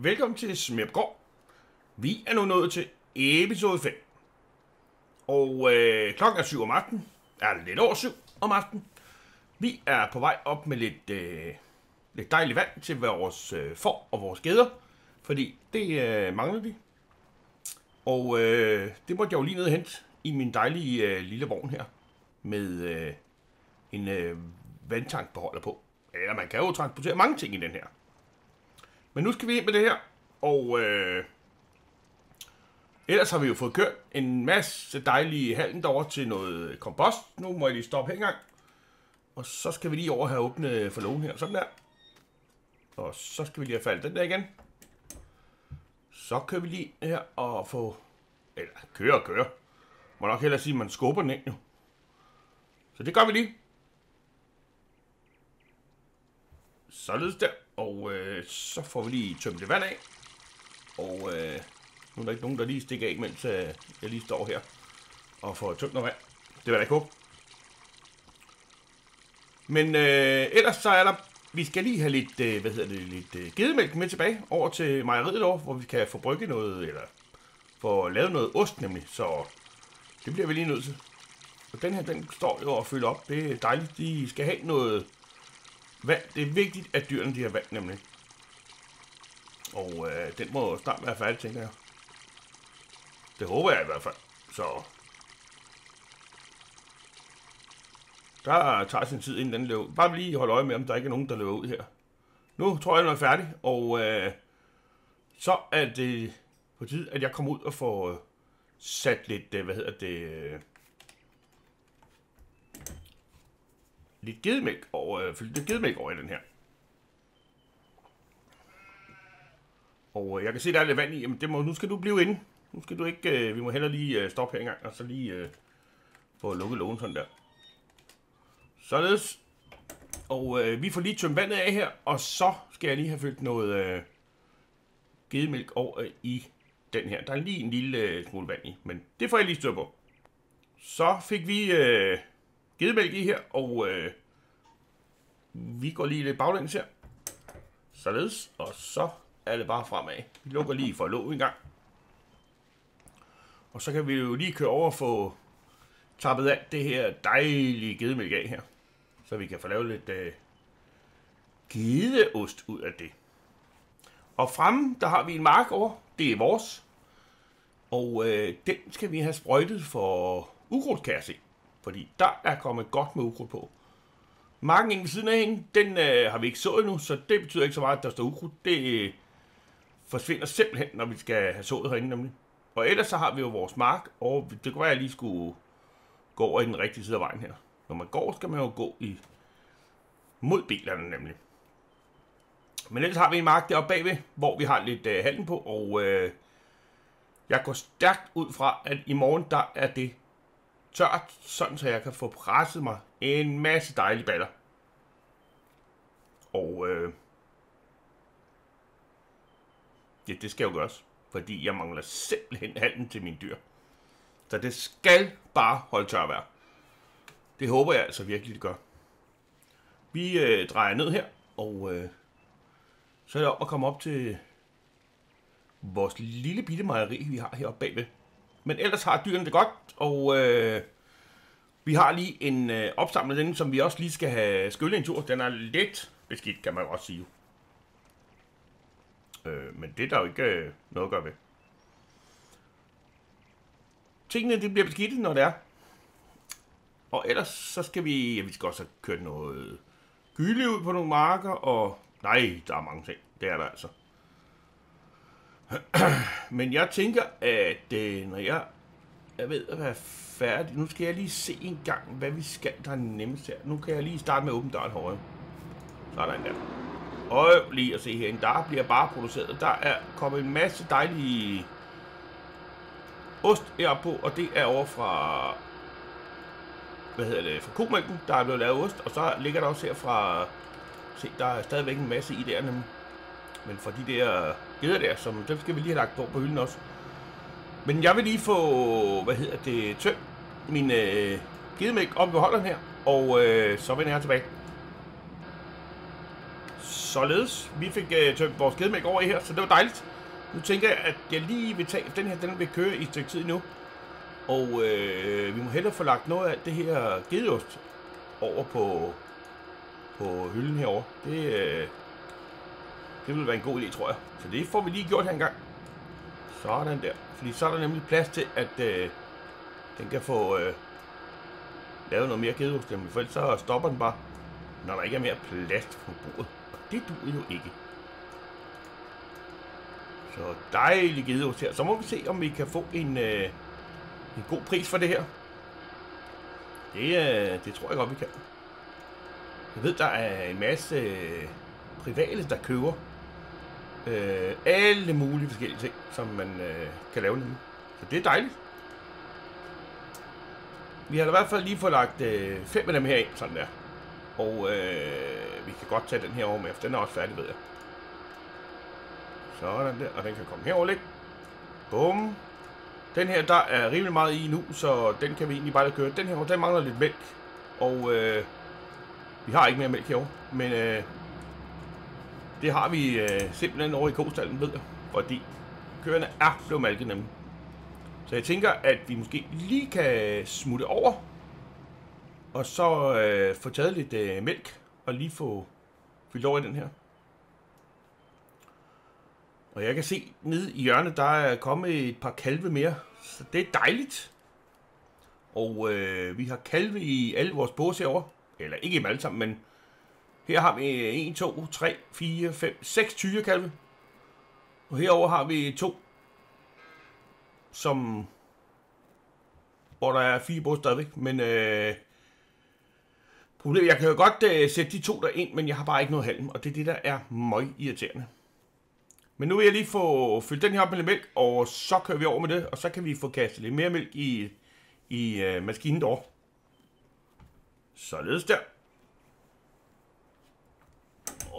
Velkommen til Smepgård. Vi er nu nået til episode 5. Og øh, klokken er 7 om aftenen. Er lidt over 7 om aftenen. Vi er på vej op med lidt, øh, lidt dejligt vand til vores øh, får og vores geder. Fordi det øh, mangler vi. Og øh, det måtte jeg jo lige ned hente i min dejlige øh, lille vogn her. Med øh, en øh, vandtankbeholder på. Eller man kan jo transportere mange ting i den her. Men nu skal vi ind med det her, og øh, ellers har vi jo fået kørt en masse dejlige halm derover til noget kompost. Nu må jeg lige stoppe her engang. Og så skal vi lige over have åbnet for lågen her, sådan der. Og så skal vi lige have faldet den der igen. Så kører vi lige her og få... Eller køre og køre. Må nok hellere sige, at man skubber den ind jo. Så det gør vi lige. Således der. Og øh, så får vi lige tømt det vand af. Og øh, nu er der ikke nogen, der lige stikker af, mens øh, jeg lige står her og får tømt noget vand. Det vil jeg ikke håbe. Men øh, ellers så er der, vi skal lige have lidt, øh, hvad hedder det, lidt øh, gedemælk med tilbage over til mejeriet over, hvor vi kan få brygget noget, eller få lavet noget ost nemlig. Så det bliver vi lige nødt til. Og den her, den står jo og fylder op. Det er dejligt. De skal have noget Vand, det er vigtigt, at dyrene de har vand nemlig. Og øh, den må snart være færdig, tænker jeg. Det håber jeg i hvert fald. Så der tager sin tid, inden den løber. Bare lige holde øje med, om der ikke er nogen, der løber ud her. Nu tror jeg, den er færdig, og øh, så er det på tid, at jeg kommer ud og får øh, sat lidt, øh, hvad hedder det, øh, lidt gedemælk over, øh, lidt gedemælk over i den her. Og øh, jeg kan se, der er lidt vand i. Jamen, det må, nu skal du blive inde. Nu skal du ikke... Øh, vi må heller lige øh, stoppe her engang, og så lige øh, få lukket lågen sådan der. Således. Og øh, vi får lige tømt vandet af her, og så skal jeg lige have fyldt noget øh, gedemælk over øh, i den her. Der er lige en lille øh, smule vand i, men det får jeg lige styr på. Så fik vi øh, gedemælk i her, og øh, vi går lige lidt baglæns her. Således, og så er det bare fremad. Vi lukker lige for låg en gang. Og så kan vi jo lige køre over og få tappet alt det her dejlige gedemælk af her. Så vi kan få lavet lidt øh, gedeost ud af det. Og fremme, der har vi en mark over. Det er vores. Og øh, den skal vi have sprøjtet for ukrudt kasse fordi der er kommet godt med ukrudt på. Marken inde ved siden af hende, den øh, har vi ikke sået nu, så det betyder ikke så meget, at der står ukrudt. Det øh, forsvinder simpelthen, når vi skal have sået herinde nemlig. Og ellers så har vi jo vores mark, og det kunne være, at jeg lige skulle gå over i den rigtige side af vejen her. Når man går, skal man jo gå i mod bilerne nemlig. Men ellers har vi en mark deroppe bagved, hvor vi har lidt øh, halen på, og øh, jeg går stærkt ud fra, at i morgen, der er det tørt, sådan så jeg kan få presset mig en masse dejlige baller. Og øh, ja, det skal jo gøres, fordi jeg mangler simpelthen handen til min dyr. Så det skal bare holde tørvejr. Det håber jeg altså virkelig, det gør. Vi øh, drejer ned her, og øh, så er det om at komme op til vores lille bitte mejeri, vi har heroppe bagved. Men ellers har dyrene det godt, og øh, vi har lige en øh, opsamling den, som vi også lige skal have skylle en tur. Den er lidt beskidt, kan man også sige. Øh, men det er der jo ikke øh, noget at gøre ved. Tingene det bliver beskidte, når det er. Og ellers så skal vi, ja, vi skal også have kørt noget gylde ud på nogle marker, og nej, der er mange ting. Det er der altså. Men jeg tænker, at øh, når jeg jeg ved at være færdig, nu skal jeg lige se en gang, hvad vi skal, der er nemmest her. Nu kan jeg lige starte med at åbne døren højre. Sådan der. Og lige at se herinde, der bliver bare produceret. Der er kommet en masse dejlige ost heroppe på, og det er over fra hvad hedder det, fra komælken, der er blevet lavet ost, og så ligger der også her fra, se, der er stadigvæk en masse i der, nemlig. men for de der geder der, som dem skal vi lige have lagt på på hylden også. Men jeg vil lige få, hvad hedder det, tømt min øh, gedemælk op i beholderen her, og øh, så vender jeg tilbage. Således. Vi fik øh, tømt vores gedemælk over i her, så det var dejligt. Nu tænker jeg, at jeg lige vil tage den her, den vil køre i et stykke tid nu. Og øh, vi må hellere få lagt noget af det her gedeost over på, på hylden herover. Det, øh, det vil være en god idé, tror jeg. Så det får vi lige gjort her engang. Sådan der. Fordi så er der nemlig plads til, at øh, den kan få øh, lavet noget mere gedeost. For ellers så stopper den bare, når der ikke er mere plads på bordet. Og det duer jo ikke. Så dejlig gedeost her. Så må vi se, om vi kan få en, øh, en god pris for det her. Det, øh, det tror jeg godt, vi kan. Jeg ved, der er en masse øh, private, der køber øh, alle mulige forskellige ting, som man øh, kan lave nu. Så det er dejligt. Vi har da i hvert fald lige fået lagt øh, fem af dem her ind, sådan der. Og øh, vi kan godt tage den her over med, for den er også færdig, ved jeg. Sådan der, og den kan komme herover lidt. Bum. Den her, der er rimelig meget i nu, så den kan vi egentlig bare køre. Den her, den mangler lidt mælk. Og øh, vi har ikke mere mælk herovre. Men øh, det har vi øh, simpelthen over i kostallen, ved jeg. Fordi køerne er blevet malket nemme. Så jeg tænker, at vi måske lige kan smutte over. Og så øh, få taget lidt øh, mælk. Og lige få fyldt over i den her. Og jeg kan se nede i hjørnet, der er kommet et par kalve mere. Så det er dejligt. Og øh, vi har kalve i alle vores båse herovre. Eller ikke i dem alle sammen, men her har vi 1, 2, 3, 4, 5, 6 tyrekalve. Og herover har vi to, som hvor der er fire båse stadigvæk. Men øh, problemet, jeg kan jo godt øh, sætte de to der ind, men jeg har bare ikke noget halm. Og det er det, der er møg irriterende. Men nu vil jeg lige få fyldt den her op med lidt mælk, og så kører vi over med det, og så kan vi få kastet lidt mere mælk i, i øh, maskinen derovre. Således der.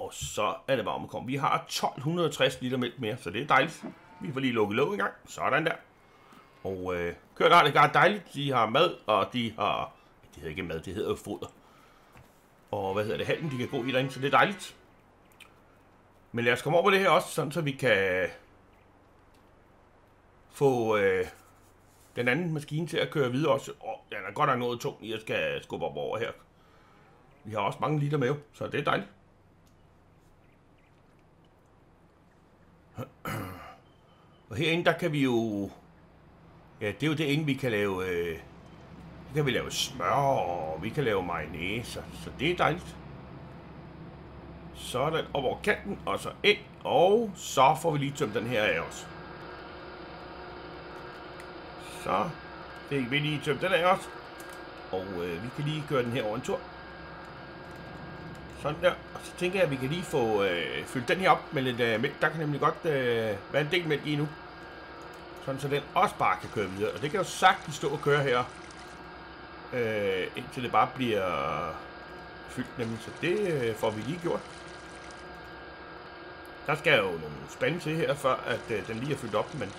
Og så er det bare om at komme. Vi har 1260 liter mælk mere, så det er dejligt. Vi får lige lukket låg i gang. Sådan der. Og øh, kører der det godt dejligt. De har mad, og de har... Det hedder ikke mad, det hedder foder. Og hvad hedder det? Halmen, de kan gå i derinde, så det er dejligt. Men lad os komme over på det her også, sådan så vi kan få øh, den anden maskine til at køre videre også. Og den er godt nok noget tung, jeg skal skubbe op over her. Vi har også mange liter med, så det er dejligt. Og herinde, der kan vi jo... Ja, det er jo det inde, vi kan lave... Øh, der kan vi lave smør, og vi kan lave mayonnaise, så det er dejligt. Sådan, op over kanten, og så ind, og så får vi lige tømt den her af også. Så fik vi lige tømt den af også. Og øh, vi kan lige gøre den her over en tur. Sådan der. Og så tænker jeg, at vi kan lige få øh, fyldt den her op med lidt øh, mælk. Der kan nemlig godt øh, være en del mælk i nu. Sådan så den også bare kan køre videre. Og det kan jo sagtens stå og køre her. Øh, indtil det bare bliver fyldt nemlig. Så det øh, får vi lige gjort. Der skal jo nogle spande til her, før at øh, den lige er fyldt op, men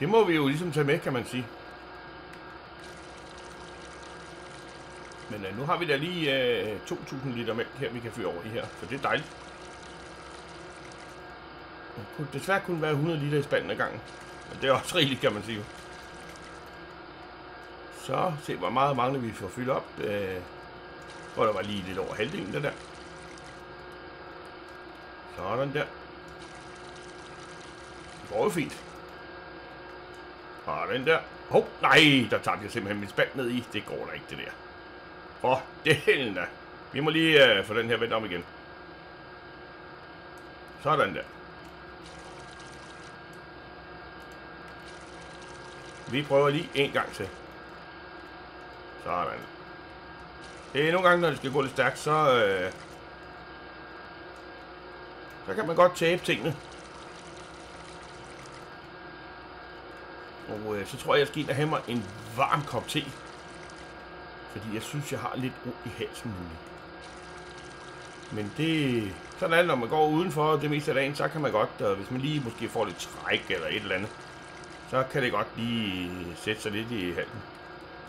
det må vi jo ligesom tage med, kan man sige. Men øh, nu har vi da lige øh, 2.000 liter mælk her, vi kan fyre over i her, så det er dejligt. Det kunne desværre kun være 100 liter i spanden ad gangen. Men det er også rigeligt, kan man sige. Så se, hvor meget mangler vi for at fylde op. Øh, hvor der var lige lidt over halvdelen, der der. Sådan der. Det går jo fint. Og den der. Hov, nej, der tager jeg simpelthen min spand ned i. Det går da ikke, det der. For det da. Vi må lige øh, få den her vendt om igen. Sådan der. Vi prøver lige en gang til. Sådan. Det er nogle gange, når det skal gå lidt stærkt, så... Øh, så kan man godt tabe tingene. Og øh, så tror jeg, jeg skal ind og have mig en varm kop te. Fordi jeg synes, jeg har lidt ro i halsen nu. Men det... Sådan er det, når man går udenfor det meste af dagen, så kan man godt, og hvis man lige måske får lidt træk eller et eller andet, så kan det godt lige sætte sig lidt i halsen.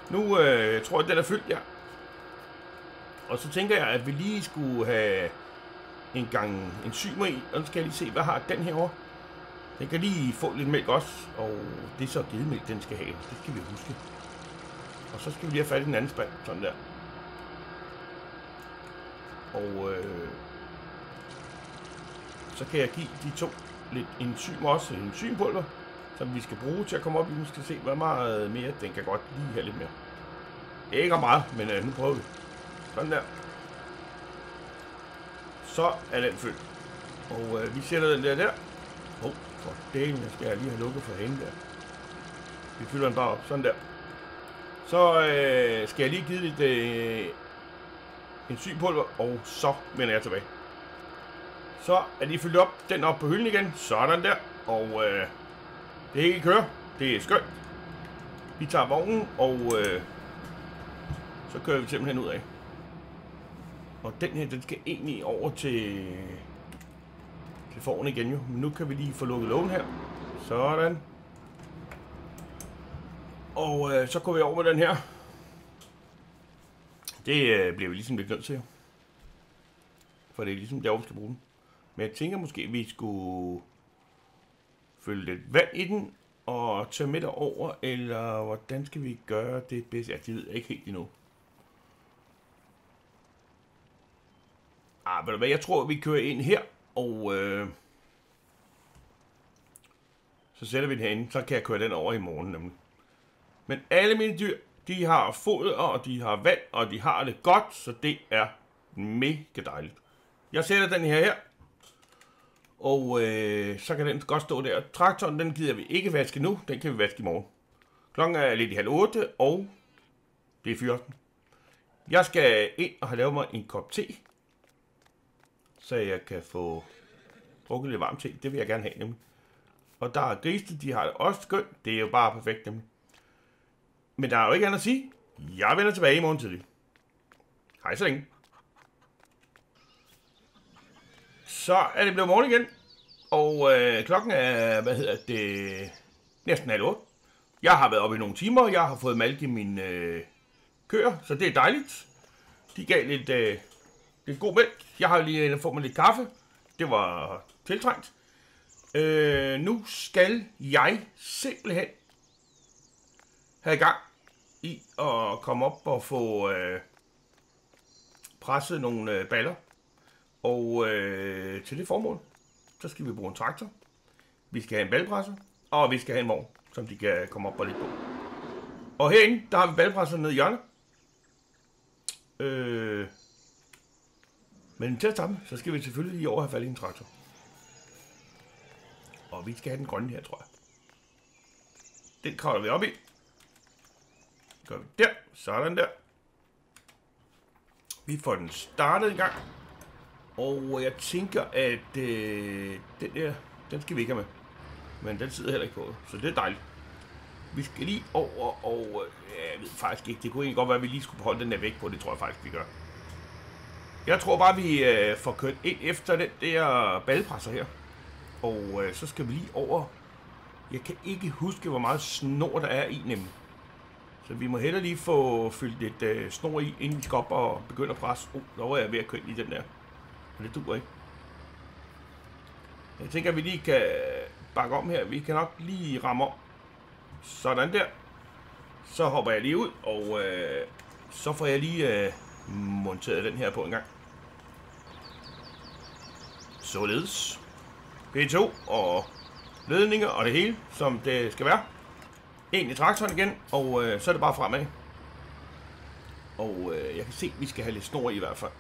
Nu øh, jeg tror jeg, den er fyldt, ja. Og så tænker jeg, at vi lige skulle have en gang en symer i, og så skal jeg lige se, hvad har den herovre. Den kan lige få lidt mælk også, og det er så gedemælk, den skal have. Det skal vi huske. Og så skal vi lige have fat i den anden spand, sådan der. Og øh, så kan jeg give de to lidt enzym også, en enzympulver, som vi skal bruge til at komme op i. Nu skal se, hvor meget mere. Den kan godt lige have lidt mere. Ikke meget, men øh, nu prøver vi. Sådan der. Så er den fyldt. Og øh, vi sætter den der der. Åh, oh, for delen, jeg skal lige have lukket for hende der. Vi fylder den bare op, sådan der. Så øh, skal jeg lige give lidt øh, enzympulver, og så vender jeg tilbage. Så er de fyldt op, den op på hylden igen, sådan der. Og øh, det hele kører, det er skønt. Vi tager vognen, og øh, så kører vi simpelthen ud af. Og den her, den skal egentlig over til, til foran igen jo. Men nu kan vi lige få lukket lågen her. Sådan. Og øh, så går vi over med den her. Det øh, bliver vi ligesom lidt nødt til. For det er ligesom der, vi skal bruge den. Men jeg tænker måske, at vi skulle fylde lidt vand i den og tage med over, eller hvordan skal vi gøre det bedst? Ja, det ved jeg ikke helt endnu. Ah, ved du hvad, jeg tror, vi kører ind her, og øh, så sætter vi den herinde, så kan jeg køre den over i morgen nemlig. Men alle mine dyr, de har foder, og de har vand, og de har det godt, så det er mega dejligt. Jeg sætter den her her, og øh, så kan den godt stå der. Traktoren, den gider vi ikke vaske nu, den kan vi vaske i morgen. Klokken er lidt i halv otte, og det er 14. Jeg skal ind og have lavet mig en kop te, så jeg kan få drukket lidt varmt te. Det vil jeg gerne have nemlig. Og der er grise, de har det også skønt. Det er jo bare perfekt nemlig. Men der er jo ikke andet at sige. Jeg vender tilbage i morgen tidlig. Hej så længe. Så er det blevet morgen igen. Og øh, klokken er, hvad hedder det, næsten halv otte. Jeg har været oppe i nogle timer, jeg har fået malk i min øh, køer, så det er dejligt. De gav lidt, øh, lidt god mælk. Jeg har lige øh, fået mig lidt kaffe. Det var tiltrængt. Øh, nu skal jeg simpelthen have i gang i at komme op og få øh, presset nogle øh, baller. Og øh, til det formål, så skal vi bruge en traktor. Vi skal have en balpresser, og vi skal have en vogn, som de kan komme op og lidt på. Og herinde, der har vi balpresser nede i hjørnet. Øh, men til at starte så skal vi selvfølgelig lige over have fat i en traktor. Og vi skal have den grønne her, tror jeg. Den kravler vi op i. Gør vi der. Sådan der. Vi får den startet i gang. Og jeg tænker, at øh, den der, den skal vi ikke have med. Men den sidder heller ikke på, så det er dejligt. Vi skal lige over, og øh, jeg ved faktisk ikke, det kunne egentlig godt være, at vi lige skulle holde den der væk på, det tror jeg faktisk, vi gør. Jeg tror bare, vi øh, får kørt ind efter den der ballepresser her. Og øh, så skal vi lige over. Jeg kan ikke huske, hvor meget snor der er i nemlig. Så vi må heller lige få fyldt lidt øh, snor i, inden vi skal op og begynde at presse. Oh, der var jeg ved at køre i den der. Men det duer ikke. Jeg tænker, at vi lige kan bakke om her. Vi kan nok lige ramme om. Sådan der. Så hopper jeg lige ud, og øh, så får jeg lige øh, monteret den her på en gang. Således. P2 og ledninger og det hele, som det skal være. Ind i traktoren igen, og øh, så er det bare fremad. Og øh, jeg kan se, at vi skal have lidt snor i, i hvert fald.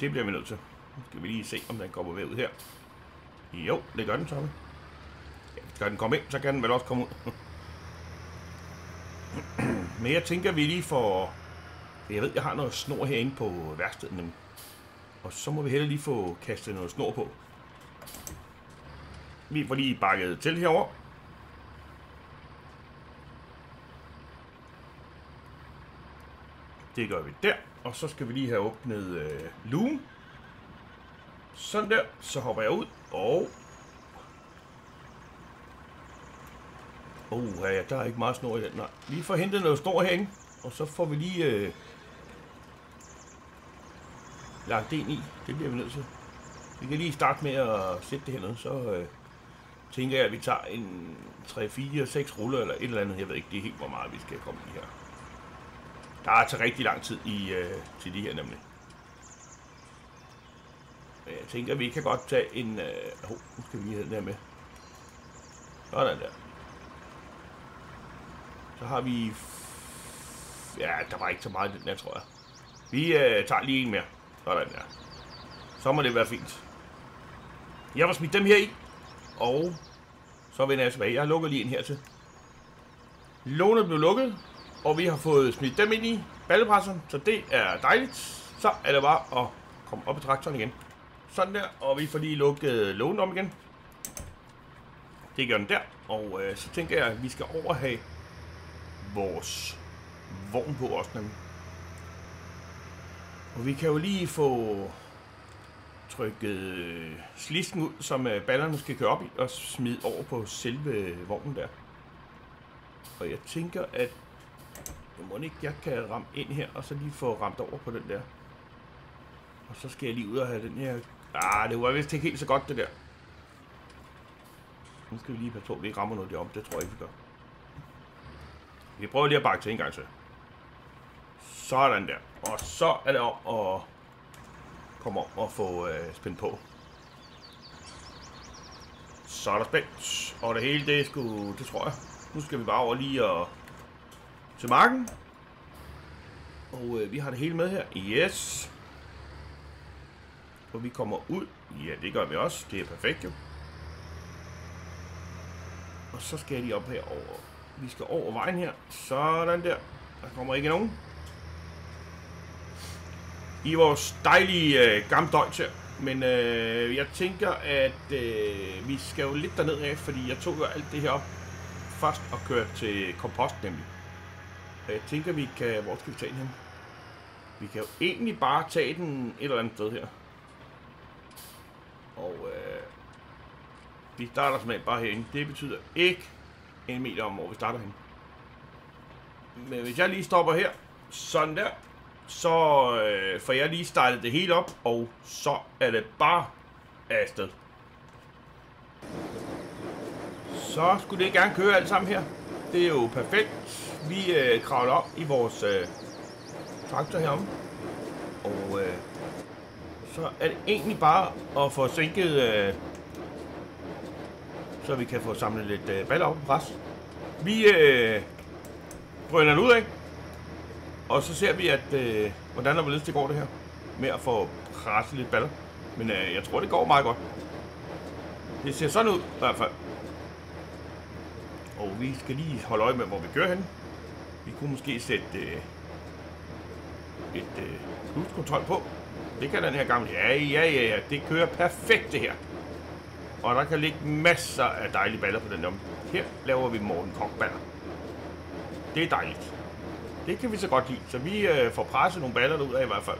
Det bliver vi nødt til. Nu skal vi lige se, om den kommer med ud her. Jo, det gør den, Tommy. Ja, skal den komme ind, så kan den vel også komme ud. Men jeg tænker, vi lige får... Jeg ved, jeg har noget snor herinde på værkstedet. Og så må vi heller lige få kastet noget snor på. Vi får lige bakket til herover. Det gør vi der. Og så skal vi lige have åbnet øh, lugen. Sådan der. Så hopper jeg ud. Og... Oh, ja, der er ikke meget snor i den. Nej. Vi får hentet noget snor herinde. Og så får vi lige... Øh, lagt den ind i. Det bliver vi nødt til. Vi kan lige starte med at sætte det hernede, så øh, tænker jeg, at vi tager en 3, 4, 6 ruller eller et eller andet. Jeg ved ikke det er helt, hvor meget vi skal komme i her. Der er til rigtig lang tid i, øh, til de her nemlig. Men jeg tænker, at vi kan godt tage en... Øh, oh, nu skal vi lige have den her med. Sådan der. Så har vi... Ja, der var ikke så meget i den her, tror jeg. Vi øh, tager lige en mere. Sådan der. Så må det være fint. Jeg har smidt dem her i. Og så vender jeg tilbage. Jeg har lukket lige en her til. Lånet blev lukket. Og vi har fået smidt dem ind i ballepresseren. Så det er dejligt. Så er det bare at komme op i traktoren igen. Sådan der. Og vi får lige lukket lågen om igen. Det gør den der. Og øh, så tænker jeg, at vi skal overhave vores vogn på også nemlig. Og vi kan jo lige få trykket slisken ud, som øh, ballerne skal køre op i, og smide over på selve vognen der. Og jeg tænker, at jeg må ikke, jeg kan ramme ind her, og så lige få ramt over på den der. Og så skal jeg lige ud og have den her... Ah, det var vist ikke helt så godt, det der. Nu skal vi lige passe på, at vi ikke rammer noget derom. Det tror jeg ikke, vi gør. Vi prøver lige at bakke til en gang til. Sådan der. Og så er det om at komme om og få øh, spændt på. Så er der spændt. Og det hele, det, skulle, det tror jeg. Nu skal vi bare over lige og til marken. Og øh, vi har det hele med her. Yes. Og vi kommer ud. Ja, det gør vi også. Det er perfekt jo. Og så skal jeg lige op herover. Vi skal over vejen her. Sådan der. Der kommer ikke nogen. I vores dejlige øh, gamle Deutsch her. Men øh, jeg tænker, at øh, vi skal jo lidt derned af, fordi jeg tog jo alt det her op først og kørte til kompost nemlig. Og jeg tænker, vi kan... Hvor skal vi tage den hen? Vi kan jo egentlig bare tage den et eller andet sted her. Og øh, vi starter simpelthen bare herinde. Det betyder ikke en meter om, hvor vi starter hen. Men hvis jeg lige stopper her, sådan der, så øh, får jeg lige startet det hele op, og så er det bare afsted. Så skulle det gerne køre alt sammen her. Det er jo perfekt. Vi øh, kravler op i vores øh, traktor herom. Og øh, så er det egentlig bare at få sænket, øh, så vi kan få samlet lidt øh, baller op på pres. Vi øh, brønder den ud af, og så ser vi, at øh, hvordan der hvorledes det går det her med at få presset lidt baller. Men øh, jeg tror, det går meget godt. Det ser sådan ud i hvert fald. Og vi skal lige holde øje med, hvor vi kører hen. Vi kunne måske sætte øh, et øh, pluskontrol på. Det kan den her gamle. Ja, ja, ja, ja. Det kører perfekt, det her. Og der kan ligge masser af dejlige baller på den om. Her laver vi Morten Kok-baller. Det er dejligt. Det kan vi så godt lide. Så vi øh, får presset nogle baller ud af i hvert fald.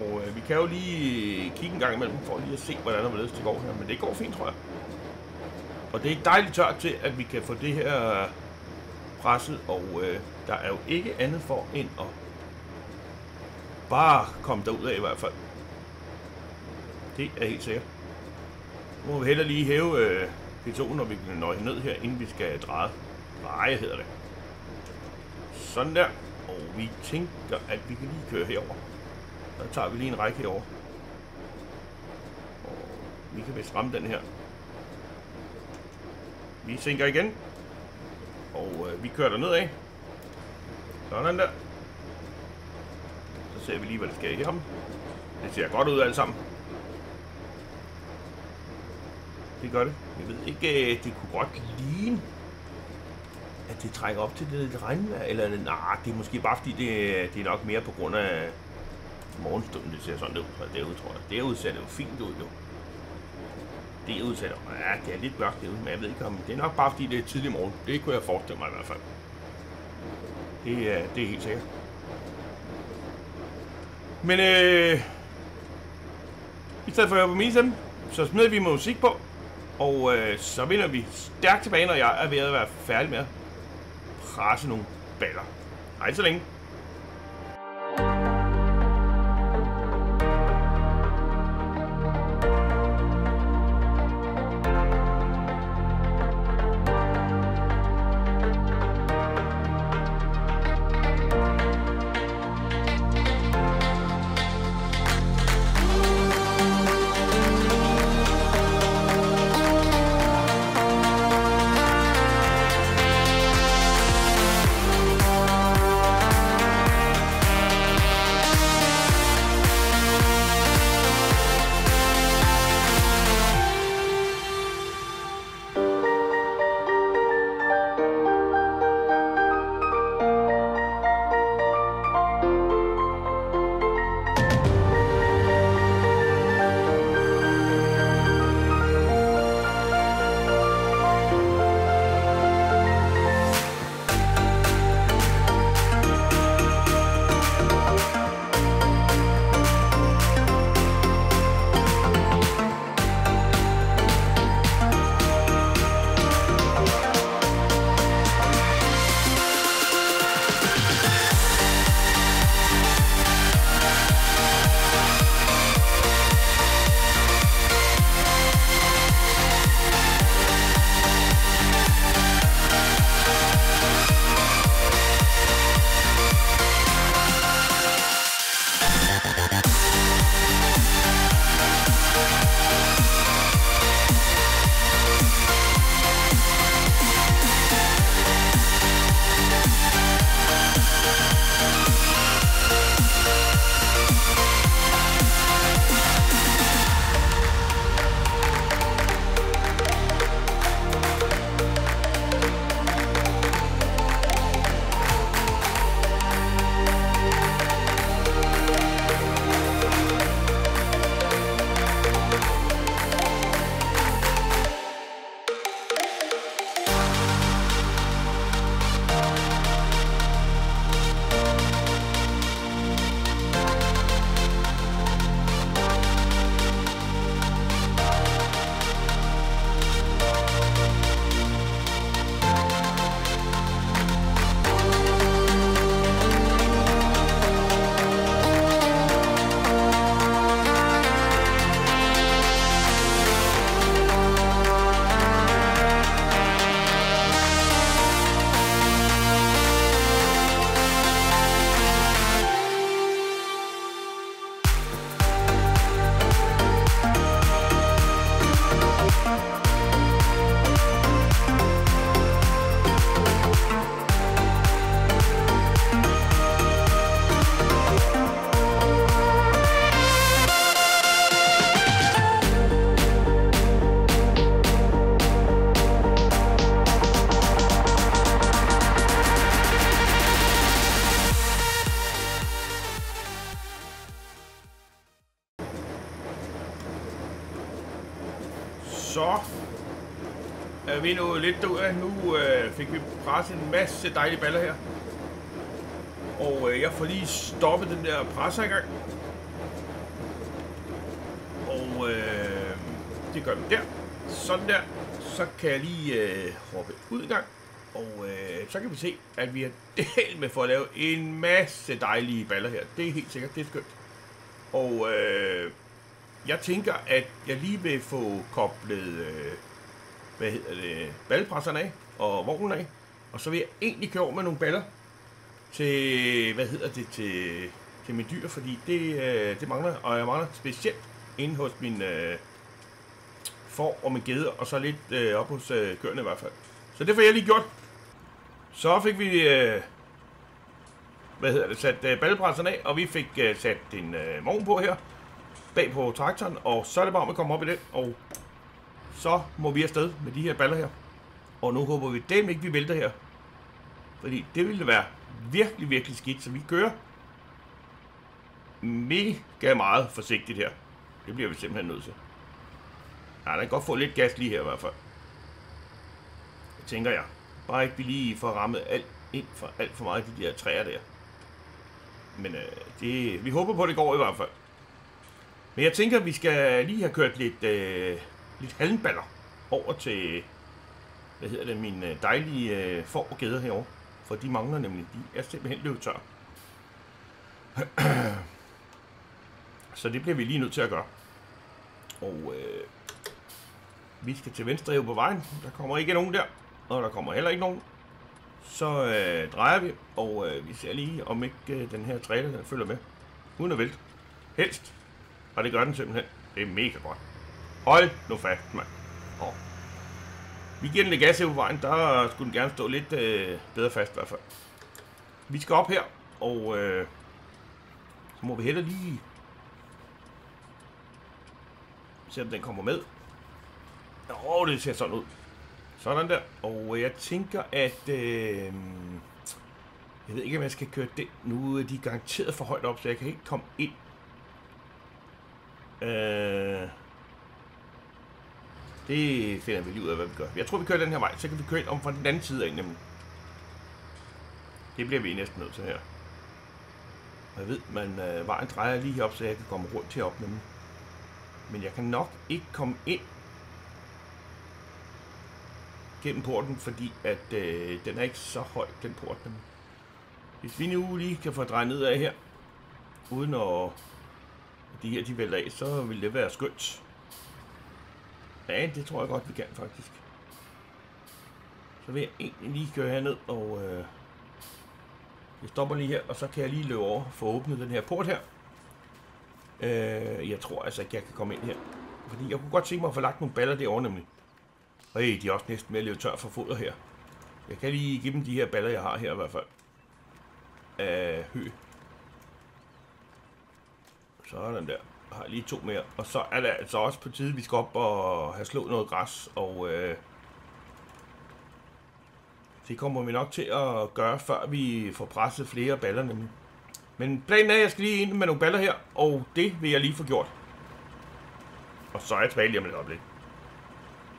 Og øh, vi kan jo lige kigge en gang imellem, for lige at se, hvordan der det går her. Men det går fint, tror jeg. Og det er dejligt tørt til, at vi kan få det her presset. Og øh, der er jo ikke andet for end at bare komme derud af i hvert fald. Det er helt sikkert. Nu må vi heller lige hæve øh, P2, når vi når ned her, inden vi skal dreje. Dreje hedder det. Sådan der. Og vi tænker, at vi kan lige køre herover. Så tager vi lige en række herover. Og vi kan vist ramme den her. Vi sænker igen. Og øh, vi kører der nedad. Sådan der. Så ser vi lige, hvad der sker i ham. Det ser godt ud alt sammen. Det gør det. Jeg ved ikke, øh, det kunne godt ligne, at det trækker op til det lidt regnvejr, eller nej, det er måske bare fordi, det, øh, det er nok mere på grund af morgenstunden, det ser sådan ud derude, tror jeg. Derude ser det jo fint ud, jo. Derude er det, ja, det er lidt mørkt derude, men jeg ved ikke om, det er nok bare fordi, det er tidlig morgen. Det kunne jeg forestille mig i hvert fald. Det, er, det er helt sikkert. Men øh, i stedet for at høre på min stemme, så smider vi musik på, og øh, så vinder vi stærkt tilbage, når jeg er ved at være færdig med at presse nogle baller. Hej så længe. Øh, vi nu lidt derud Nu øh, fik vi presset en masse dejlige baller her. Og øh, jeg får lige stoppet den der presser i gang. Og øh, det gør vi der. Sådan der. Så kan jeg lige øh, hoppe ud i gang. Og øh, så kan vi se, at vi er delt med for at lave en masse dejlige baller her. Det er helt sikkert, det er skønt. Og øh, jeg tænker, at jeg lige vil få koblet, øh, hvad hedder det, ballpresserne af og vognen af. Og så vil jeg egentlig køre over med nogle baller til, hvad hedder det, til, til mit dyr, fordi det, øh, det mangler, og jeg mangler specielt inde hos min øh, får og min geder, og så lidt øh, op hos øh, køerne i hvert fald. Så det får jeg lige gjort. Så fik vi, øh, hvad hedder det, sat øh, ballepresserne af, og vi fik øh, sat en øh, morgen på her, bag på traktoren, og så er det bare om at komme op i den, og så må vi afsted med de her baller her. Og nu håber vi dem ikke, vi vælter her. Fordi det ville være virkelig, virkelig skidt, så vi kører mega meget forsigtigt her. Det bliver vi simpelthen nødt til. Ja, der kan godt få lidt gas lige her i hvert fald. Det tænker jeg. Bare ikke vi lige får rammet alt ind for alt for meget de der træer der. Men øh, det, vi håber på, at det går i hvert fald. Men jeg tænker, at vi skal lige have kørt lidt, øh, lidt halmballer over til, hvad hedder det, mine øh, dejlige øh, får og gæder herovre. For de mangler nemlig, de er simpelthen løbet tør. Så det bliver vi lige nødt til at gøre. Og øh, vi skal til venstre på vejen. Der kommer ikke nogen der. Og der kommer heller ikke nogen. Så øh, drejer vi, og øh, vi ser lige, om ikke øh, den her trailer den følger med. Uden at vælte. Helst. Og det gør den simpelthen. Det er mega godt. Hold nu fast, mand. Og vi giver den lidt gas her på vejen. Der skulle den gerne stå lidt øh, bedre fast i hvert fald. Vi skal op her, og øh, så må vi heller lige se om den kommer med. Åh, det ser sådan ud. Sådan der. Og jeg tænker, at... Øh, jeg ved ikke, om jeg skal køre det. Nu er de garanteret for højt op, så jeg kan ikke komme ind. Øh, det finder vi lige ud af, hvad vi gør. Jeg tror, vi kører den her vej, så kan vi køre ind om fra den anden side af nemlig. Det bliver vi næsten nødt til her. Og jeg ved, man øh, vejen drejer lige op, så jeg kan komme rundt herop nemlig. Men jeg kan nok ikke komme ind gennem porten, fordi at øh, den er ikke så høj, den port. Nemlig. Hvis vi nu lige kan få drejet ned af her, uden at de her de vælter af, så vil det være skønt. Ja, det tror jeg godt, vi kan faktisk. Så vil jeg egentlig lige køre herned, og øh, jeg stopper lige her, og så kan jeg lige løbe over for at åbne den her port her. Øh, jeg tror altså ikke, jeg kan komme ind her. Fordi jeg kunne godt tænke mig at få lagt nogle baller derovre nemlig. Og hey, de er også næsten med at løbe tør for foder her. Jeg kan lige give dem de her baller, jeg har her i hvert fald. Af hø. Sådan der. Har lige to mere. Og så er det altså også på tide, vi skal op og have slået noget græs. Og øh, det kommer vi nok til at gøre, før vi får presset flere baller nemlig. Men planen er, at jeg skal lige ind med nogle baller her, og det vil jeg lige få gjort. Og så er jeg tilbage lige om et øjeblik.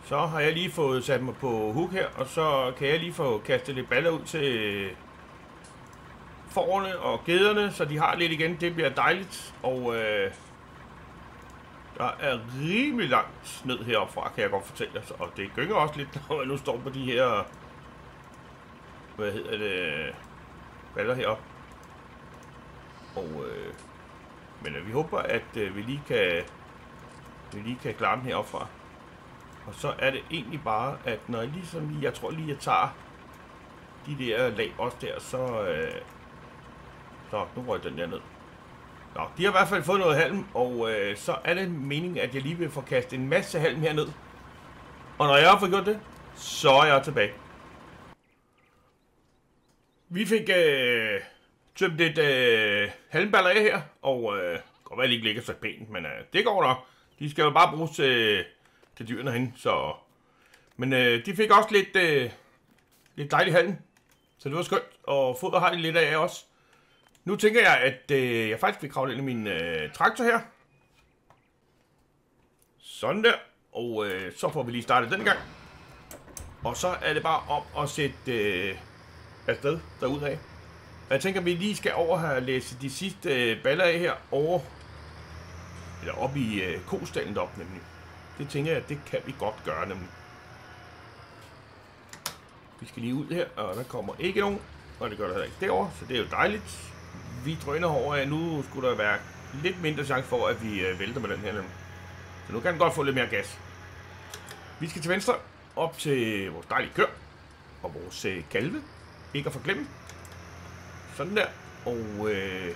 Så har jeg lige fået sat mig på hook her, og så kan jeg lige få kastet lidt baller ud til forerne og gederne, så de har lidt igen. Det bliver dejligt, og øh, der er rimelig langt ned heroppe kan jeg godt fortælle jer. Og det gynger også lidt, når man nu står på de her, hvad hedder det, baller heroppe. Og, øh, men øh, vi håber, at øh, vi lige kan vi lige kan klare den heroppe fra. Og så er det egentlig bare, at når jeg ligesom lige, jeg tror lige, jeg tager de der lag også der, så, øh, så nu røg den der ned. Nå, de har i hvert fald fået noget halm, og øh, så er det meningen, at jeg lige vil få kastet en masse halm herned. Og når jeg har fået gjort det, så er jeg tilbage. Vi fik øh, tømt lidt øh, halmballer af her, og øh, godt være, at de ikke ligger så pænt, men øh, det går nok. De skal jo bare bruges til, til dyrene herinde, så... Men øh, de fik også lidt, øh, lidt dejlig halm, så det var skønt, og foder har de lidt af også. Nu tænker jeg, at øh, jeg faktisk vil kravle ind i min øh, traktor her. Sådan der. Og øh, så får vi lige startet den gang. Og så er det bare om at sætte øh, afsted derudad. Jeg tænker, at vi lige skal over her læse de sidste øh, baller af her over, eller op i øh, kostallen op nemlig. Det tænker jeg, det kan vi godt gøre nemlig. Vi skal lige ud her, og der kommer ikke nogen, og det gør der heller ikke derovre, så det er jo dejligt. Vi drøner over, at nu skulle der være lidt mindre chance for, at vi øh, vælter med den her. Så nu kan den godt få lidt mere gas. Vi skal til venstre, op til vores dejlige kør, og vores øh, kalve, ikke at forglemme. Sådan der. Og øh,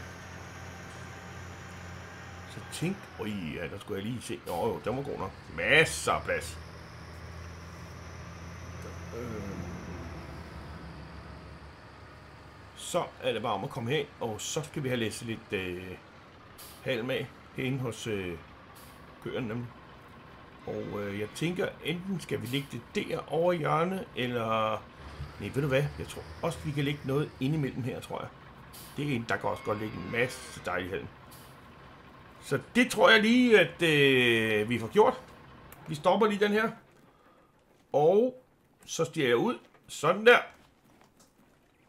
så tænk, oj, ja, der skulle jeg lige se. Nå jo, der må gå nok. Masser af plads. Øh. Så er det bare om at komme hen, og så skal vi have læst lidt øh, halm af herinde hos øh, køerne nemlig. Og øh, jeg tænker, enten skal vi lægge det der over hjørnet, eller... Nej, ved du hvad? Jeg tror også, vi kan lægge noget ind imellem her, tror jeg. Det er en, der kan også godt lægge en masse dejlighed. Så det tror jeg lige, at øh, vi får gjort. Vi stopper lige den her. Og så stiger jeg ud. Sådan der.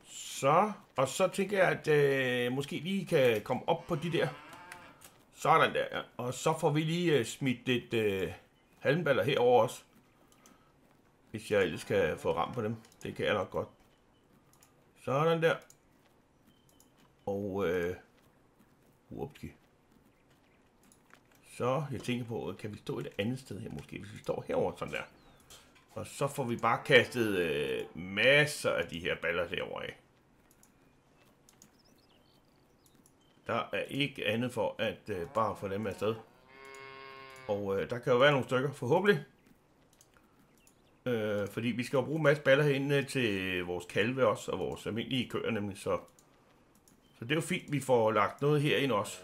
Så, og så tænker jeg, at øh, måske lige kan komme op på de der. Sådan der, ja. Og så får vi lige øh, smidt lidt øh, halmballer herover også. Hvis jeg ellers kan få ram på dem. Det kan jeg nok godt. Sådan der. Og øh, uopski. Så jeg tænker på, kan vi stå et andet sted her måske, hvis vi står herover sådan der. Og så får vi bare kastet øh, masser af de her baller derovre af. Der er ikke andet for at øh, bare få dem afsted. Og øh, der kan jo være nogle stykker, forhåbentlig. Øh, fordi vi skal jo bruge en masse baller herinde øh, til vores kalve også, og vores almindelige køer nemlig, så... Så det er jo fint, vi får lagt noget herind også.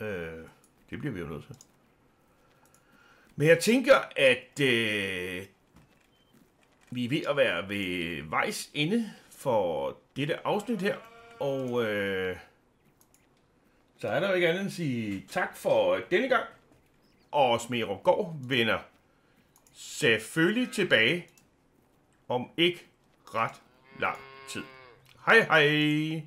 Øh, det bliver vi jo nødt til. Men jeg tænker, at øh, vi er ved at være ved vejs ende for dette afsnit her. Og øh, så er der jo ikke andet end at sige tak for denne gang. Og Smerup Gård vender selvfølgelig tilbage om ikke ret lang tid. Hej hej!